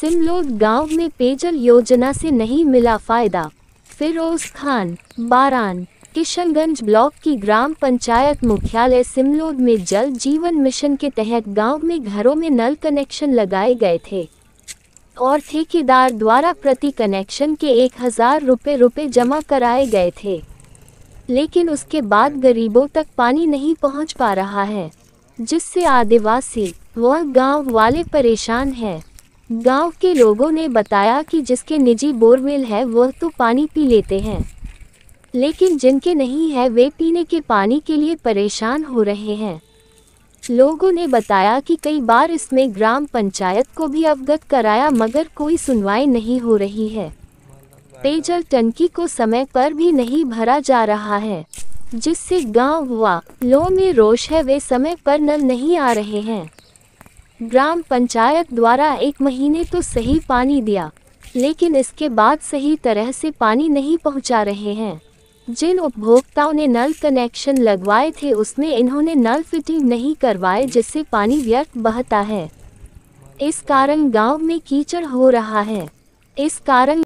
सिमलोद गाँव में पेयजल योजना से नहीं मिला फ़ायदा। फिरोज खान, बारान, किशनगंज ब्लॉक की ग्राम पंचायत मुख्यालय सिमलोद में जल जीवन मिशन के तहत गाँव में घरों में नल कनेक्शन लगाए गए थे। और ठेकेदार द्वारा प्रति कनेक्शन के एक हज़ार रुपये रुपये जमा कराए गए थे। लेकिन उसके बाद गरीबों तक पानी नहीं पहुँच पा रहा है, जिससे आदिवासी व गाँव वाले परेशान हैं। गाँव के लोगों ने बताया कि जिसके निजी बोरवेल है, वह तो पानी पी लेते हैं। लेकिन जिनके नहीं है, वे पीने के पानी के लिए परेशान हो रहे हैं। लोगों ने बताया कि कई बार इसमें ग्राम पंचायत को भी अवगत कराया, मगर कोई सुनवाई नहीं हो रही है। पेयजल टंकी को समय पर भी नहीं भरा जा रहा है, जिससे गाँव व लो में रोष है, वे समय पर नल नहीं आ रहे हैं। ग्राम पंचायत द्वारा एक महीने तो सही पानी दिया, लेकिन इसके बाद सही तरह से पानी नहीं पहुँचा रहे हैं। जिन उपभोक्ताओं ने नल कनेक्शन लगवाए थे, उसमें इन्होंने नल फिटिंग नहीं करवाए, जिससे पानी व्यर्थ बहता है। इस कारण गाँव में कीचड़ हो रहा है। इस कारण